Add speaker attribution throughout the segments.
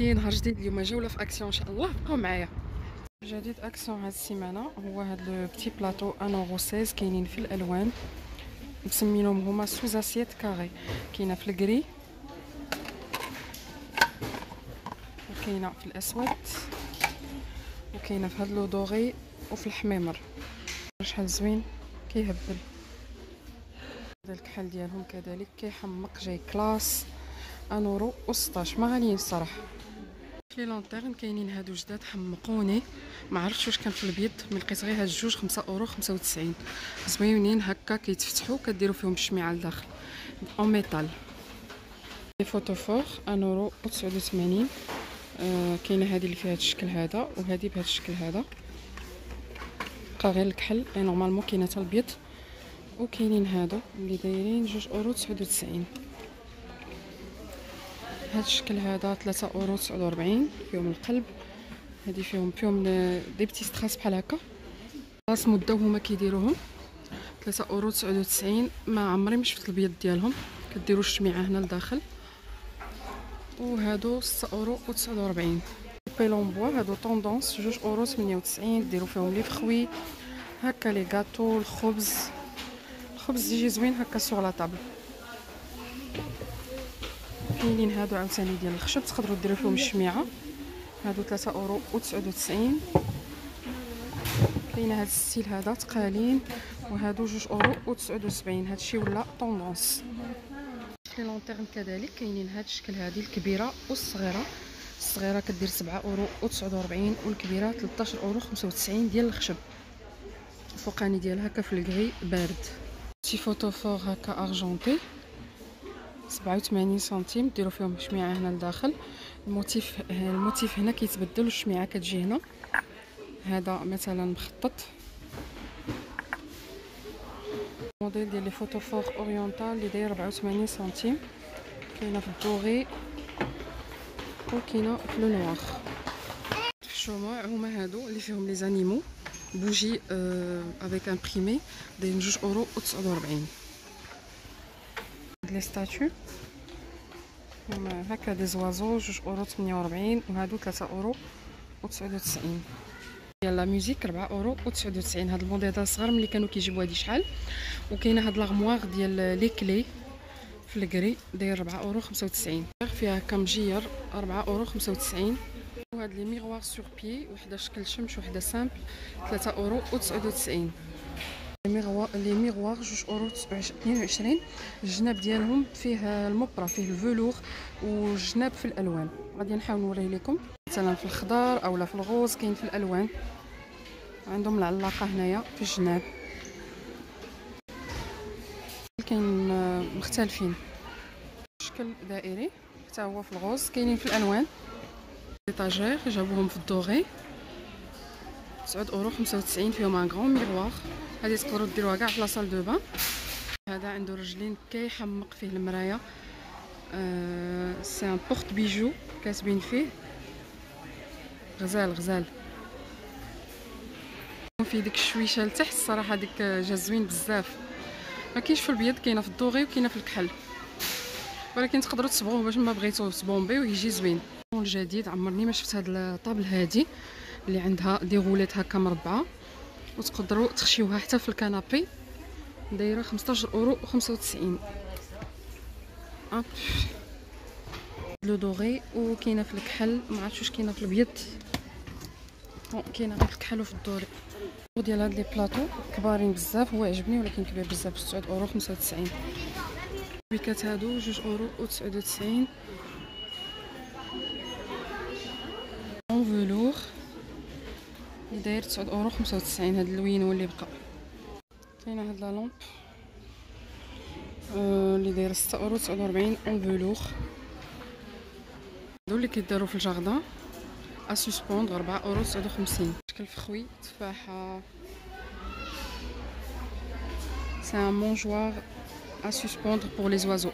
Speaker 1: دي نهار جديد اليوم جوله في أكسيون إن شاء الله. بقاو معايا. جديد أكسيون هاد السيمانة. هو هاد le petit plateau un euro 16 كاينين في الألوان. مسمينهم هما sous-assiette carrée. كاينة في ال gris وكاينة في الأسود. وكاينة في هاد le doré. وفي الحميمر. شحال زوين. كيهبل. هذا الكحل ديالهم كذلك. كيحمق جاي classe. un euro و 16 ما غاليين الصراحه les lanternes كاينين هادو جداد حمقوني. ما عرفتش واش كان في البيض من لقيت غير هاد الجوج 5 اورو 95 زوينين هكا كيتفتحوا كديروا فيهم الشميعة لداخل. en métal les photophores 1 اورو و 89 آه كاينة هذه اللي فيها هاد الشكل هذا وهذه بهذا الشكل هذا. بقى غير الكحل et normalement كاينة حتى البيض وكاينين هادو اللي دايرين جوج أورو 99 هاد الشكل هذا 3 أورو 49 فيهم القلب. هادي فيهم فيهم des petits strass بحال هكا. راس مدة هما كيديروهم. 3 أورو 99 ما عمري ما شفت البيض ديالهم. كديروا الشميعة هنا لداخل. وهادو 6 أورو و 49 بيلون bois هادو tendance 2 أورو 98 ديروا فيهم لي فخوي. هكا les gâteaux الخبز. الخبز يجي زوين هكا sur la table كاينين هادو عاوتاني ديال الخشب؟ تقدروا ديروا فيهم الشميعة. هادو 3 أورو و 99 كاينة هاد ال style هذا تقالين. وهادو 2 أورو و 79 هادشي ولا tendance. les lanternes كذلك. كاينين هاد الشكل هادي الكبيرة والصغيرة. الصغيرة كدير 7 أورو و 49 والكبيرة 13 أورو 95 ديال الخشب. الفوقاني ديالها هكا في ال gris بارد. شي photophores هكا argenté سبعة وثمانين سنتيم ديرو فيهم شميعة هنا لداخل. ال motif ال motif هنا كيتبدل والشميعة كتجي هنا. هذا مثلا مخطط. موديل ديال les photophores orientales اللي داير ربعة وثمانين سنتيم. كاينة في ال doré وكاينة في le noir الشموع هما هادو اللي فيهم les animaux. bougies avec imprimé دايرين جوج أورو و تسعود وربعين les statues هما هكا des oiseaux جوج اورو تمنية وربعين وهادو تلاتة اورو و تسعود وتسعين ديال la musique ربعة اورو و تسعود وتسعين هاد الموديل هذا صغار ملي كانوا كيجيبو هادي شحال وكاينه هاد l'armoire ديال les clés في ال gris داير ربعة اورو خمسة وتسعين فيها هكا مجير ربعة اورو خمسة وتسعين وهاد les miroirs sur pied وحده شكل شمش وحده simple تلاتة اورو و تسعود وتسعين les miroirs جوج اورو 22 الجناب ديالهم فيه الموبرة فيه ال velours والجناب في الألوان. غادي نحاول نوريه لكم. مثلا في الخضار اولا في ال rose كاين في الألوان. عندهم العلاقة هنايا في الجناب. كاين مختلفين. شكل دائري حتى هو في ال rose كاينين في الألوان. étagère جابوهم في ال doré. 9 اورو 95 فيهم un grand miroir هذه تقدروا ديروها كاع في la salle de bain. هذا عنده رجلين كيحمق فيه المرايه أه c'est un porte-bijoux كاتبين فيه. غزال غزال. في ديك الشويشه لتحت الصراحه ديك جا زوين بزاف. ما كاينش في البيض كاينة في الدوغي وكاينة في الكحل. ولكن تقدروا تصبغوه باش ما بغيتو تصبومبي ويجي زوين. الجديد عمرني ما شفت هاد الطابل هادي اللي عندها دي غولات هكا مربعة. وتقدروا تخشيوها حتى في الكنابي. دايرة 15 أورو و95 أه. لو دوغي وكاينة في الكحل. ما عرفتش واش كاينة في الابيض كاينة غير في الكحل وفي ال doré. ديال هاد les plateaux كبارين بزاف هو عجبني ولكن كبير بزاف. 9 أورو 95 بيكات هادو 2 أورو و 99 داير 9 أورو 95 هاد اللوين هو اللي بقى. كاينة هاد la lampe آه اللي داير 6 أورو 49 en fleur هادو اللي كيداروا في ال jardin à suspendre 4 أورو 59 شكل فخوي تفاحة. c'est un mangeoire à suspendre pour les oiseaux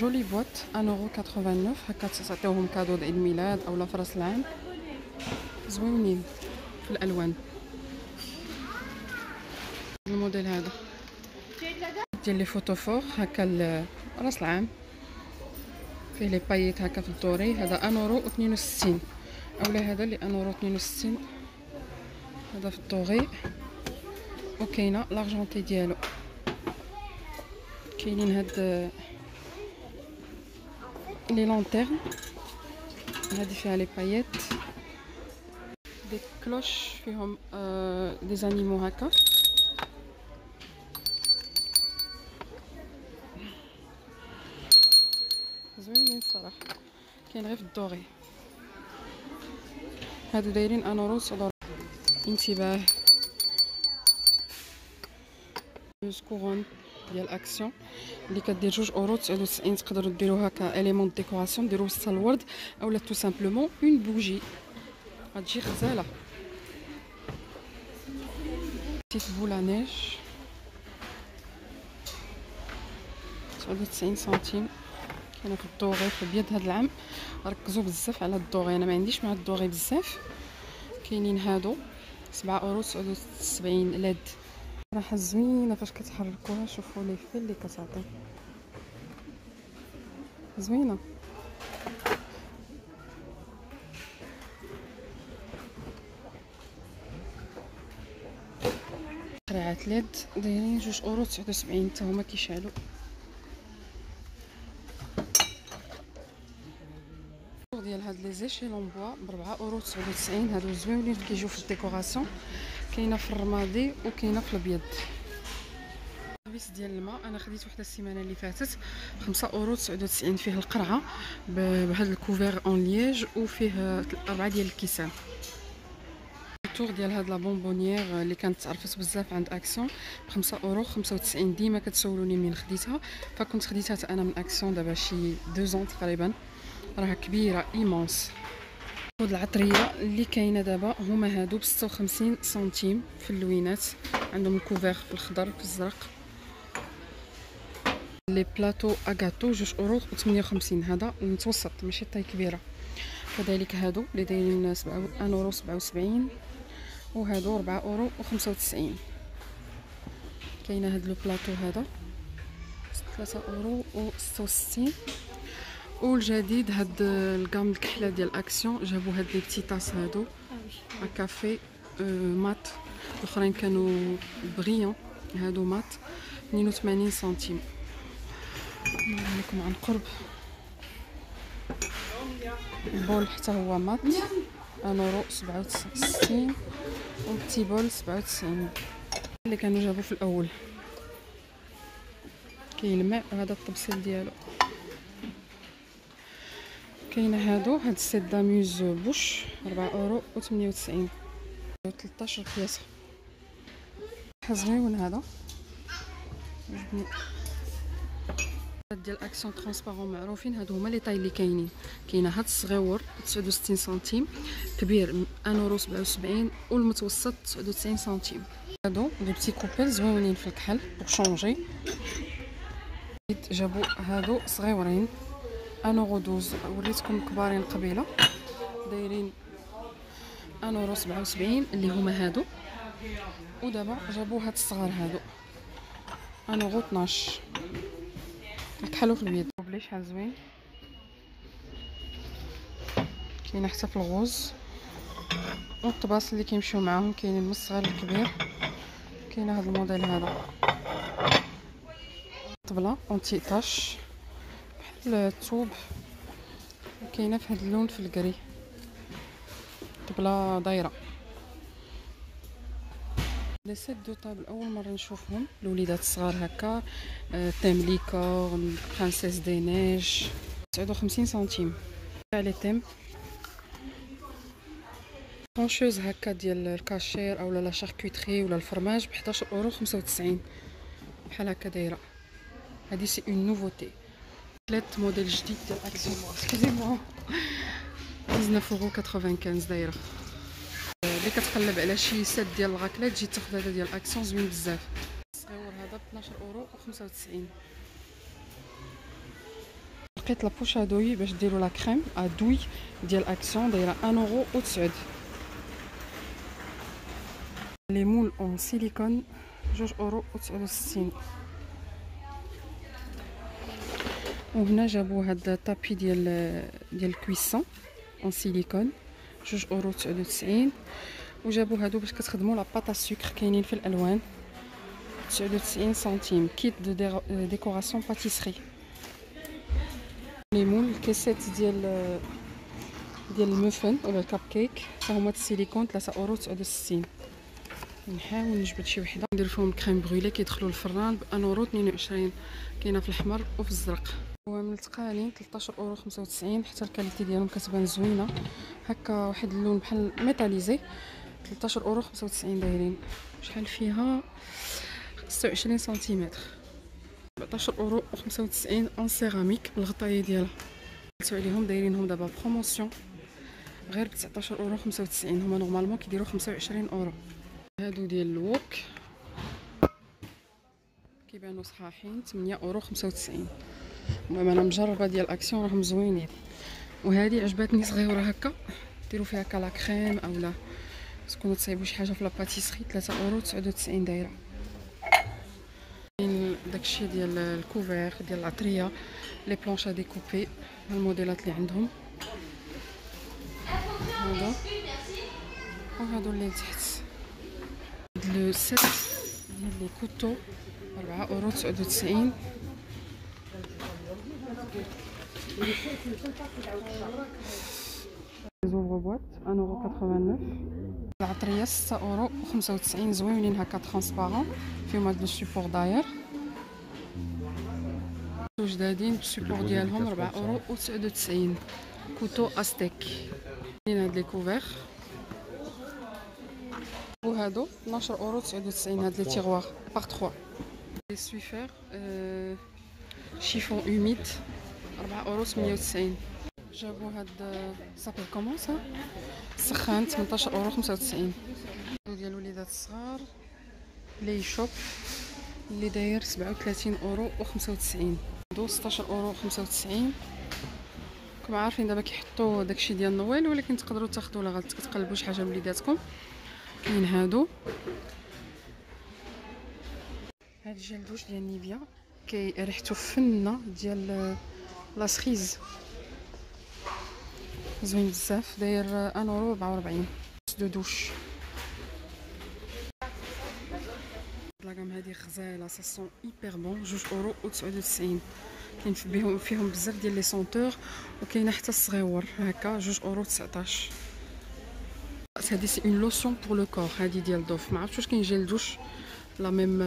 Speaker 1: jolie boîte 1 اورو 89 هكا تعطيوهم cadeau عيد الميلاد اولا في راس العام زوينين في الألوان. الموديل هذا. ديال les photophores هكا راس العام. فيه les paillettes هكا في ال doré. هذا un euro و وستين. أولا هذا اللي un euro وستين. هذا في ال doré وكاينة l'argenté ديالو. كاينين هاد les lanternes هادي فيها les paillettes. des cloches فيهم آه des animaux هكا زوينين الصراحه كاين غير في ال doré هادو دايرين un euro انتباه. جوج couronnes ديال اكسيون اللي كدير جوج اورو تسعود وتسعين تقدروا ديروها ك élément décoration ديروا وسط الورد اولا tout simplement une bougie غتجي غزالة. neige تسعود وتسعين سنتيم. كاينة في الدوغي في البيض هاد العام. ركزوا بزاف على الدوغي أنا ما عنديش مع الدوغي بزاف. كاينين هادو. سبعة أورو تسعود وسبعين لاد. راحه زوينة فاش كتحركوها. شوفوا لي في اللي كتعطي. زوينة. LED دايرين جوج اورو تسعود وسبعين حتى هما كيشعلو ديال هاد les échelles en bois ب 4 اورو 99 هادو زوينين كيجيو في ال décoration كاينة في الرمادي وكاينة في الابيض البيس ديال الماء أنا خديت وحدة السيمانة اللي فاتت 5 اورو 99 فيه القرعة بهذا ال couvercle en liège وفيه أربعة ديال الكيسان. التور ديال هاد la bonbonnière اللي كانت تعرفت بزاف عند اكسيون ب 5 اورو 95 ديما كتسولوني منين خديتها فكنت خديتها أنا من اكسيون دابا شي 2 تقريبا. راها كبيرة immense. هاد العطرية اللي كاينة دابا هما هادو ب 56 سنتيم في اللوينات. عندهم ال couvercle في الخضر في الزرق. les plateaux à gâteaux جوج أورو و 58 هذا المتوسط ماشي taille كبيرة. كذلك هادو اللي دايرين 7 أورو 77 وهادو 4 أورو و 95 كاينة هاد le plateau هذا 3 أورو و 66 والجديد هاد ال gamme الكحلة ديال أكسيون جابوا هاد les petites tasses هادو. كافي أه mat. الأخرين كانوا brillants هادو mat. 82 سنتيم. لكم عن قرب ال bol حتى هو mat. un euro سبعة وستين وال petit bol سبعة وتسعين اللي كانوا جابو في الأول كيلمع هذا الطبسيل ديالو كاينة هادو هاد ال set d'amuse-bouche 4 اورو و 98 13 pièces زوين هذا ديال Action transparent معروفين هادو هما les tailles اللي كاينين. كاينة هاد الصغيور 69 سنتيم كبير 1.77 والمتوسط 99 سنتيم. هادو les petites coupelles زوينين في الكحل pour changer جابو هادو صغيورين. 1 اورو 12 وريتكم كبارين قبيلة. دايرين 1 اورو 77 اللي هما هادو. ودابا جابو هاد الصغار هادو. 1 اورو 12 نكحلو في البيض. بليشها زوين كاين حتى في الغوز والطباس اللي كيمشيو معاهم كاينين من الصغير كاين هذا الموديل هذا. طبلة اونتي طاش بحال الثوب كاينة في هذا اللون في الكري. طبلة دايرة. لي سيت دو طابل أول مرة نشوفهم. الوليدات الصغار هكا آه، تيم ليكورن برانسيس دي نيج 59 سنتيم. لي تيم فرانشوز هكا ديال الكاشير اولا لا شاركوتري ولا الفرماج ب 11 اورو 95 بحال هكا دايرة. هادي c'est une nouveauté ثلاث موديل جديد ديال Action excusez-moi 19 اورو 95 دايرة. اللي كتقلب على شي set ديال ال raclette تجي تاخذ هذا ديال اكسيون زوين بزاف. الصغيور هذا ب 12 اورو و95 لقيت la poche à douille باش ديروا la crème à douille ديال اكسيون دايرة 1 اورو و 9 les moules en silicone 2 اورو و 69 وهنا جابوا هاد ال tapis ديال ديال ال cuisson en silicone جوج اورو تسعود وتسعين. وجابوا هادو باش كتخدموا la pâte à sucre كاينين في الألوان. تسعود وتسعين سنتيم. kit de décoration pâtisserie ليمون الكيسات ديال ديال المفن ولا الكاب كيك حتى هما السيليكون 3 اورو 69 نحاول نجبد شي وحدة. ندير فيهم كريم بغولي كيدخلوا الفران ب 1 اورو 22 كاينة في الاحمر وفي الزرق. هو من التقالين 13 أورو 95 حتى ال qualité ديالهم كتبان زوينة. هكا واحد اللون بحال métallisé. 13 أورو 95 دايرين. شحال فيها؟ 26 سنتيمتر. 14 أورو 95 en céramique بالغطايه ديالها. قلتو عليهم دايرينهم دابا promotion غير ب 19 اورو 95 هما normalement كيديروا 25 أورو. هادو ديال الوك كيبانوا صحاحين 8 أورو 95 المهم أنا مجربة ديال اكسيون راهم زوينين. وهذه عجبتني صغيرة هكا. ديروا فيها ك la crème اولا تكونوا تصايبوا شي حاجة في la pâtisserie 3 اورو 99 دايره كاين داكشي ديال ال couvert ديال العطريه لي بلونش ديكوبي الموديلات اللي عندهم هذا وهادو اللي تحت لو سيت ديال لي كوتو 4 اورو 99 زوفر بواط 1 اورو 89 العطريه 6 أورو 95 زوينين هكا ترونسبارون فيهم هاد لو سيبور داير. جدادين بالسيبور ديالهم 4 أورو و 99 كوتو أستيك. كاين هاد لي كوفير. وهادو 12 أورو 99 هاد لي تيغوار باغ 3 لي سويفير شيفون اوميد 4 أورو 98 جابو هاد سابيل كومون سا سخان 18 أورو 95 ديال الوليدات الصغار les jupes اللي داير 37 أورو و 95 deux 16 أورو 95 كما عارفين دابا كيحطوا داكشي ديال نويل ولكن تقدروا تاخذوا لا غلط كتقلبوا شي حاجة وليداتكم كاين هادو. هاد ال gel douche ديال نيفيا كي ريحتو فنة ديال la cerise. زوين بزاف. داير 1 اورو 44 de douche. la gamme هادي غزاله ça sent bon جوج أورو و 99 كاين فيهم فيهم بزاف ديال les senteurs وكاينه حتى الصغيور. هكا جوج أورو 19 هادي c'est une lotion pour le corps هادي ديال دوف ما عرفتش واش كاين gel douche. la même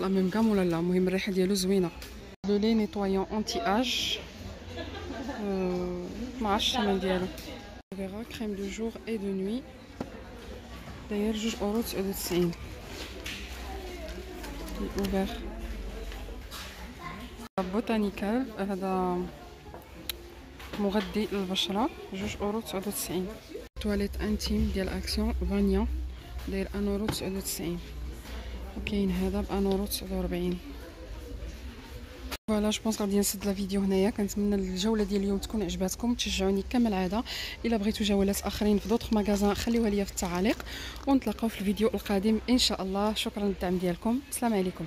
Speaker 1: la même gamme ولا لا. المهم الريحة ديالو زوينة. لو لي نيتوايون انتي اج ما عرفتش الثمن ديالو فيغا كريم دو جور اي دو نوي داير جوج اورو 99 اوفر بوتانيكال هذا مغذي للبشره جوج اورو 99 تواليت انتيم ديال اكسيون فانيا داير 1 اورو 99 وكاين هذا ب 1 اورو 49 voilà je pense غادي نسد la vidéo هنايا. كنتمنى الجولة ديال اليوم تكون عجباتكم تشجعوني كما العاده إلا بغيتو جولات آخرين في d'autres magasins خليوها ليا في التعاليق. ونتلاقاو في الفيديو القادم إن شاء الله. شكرا للدعم ديالكم. السلام عليكم.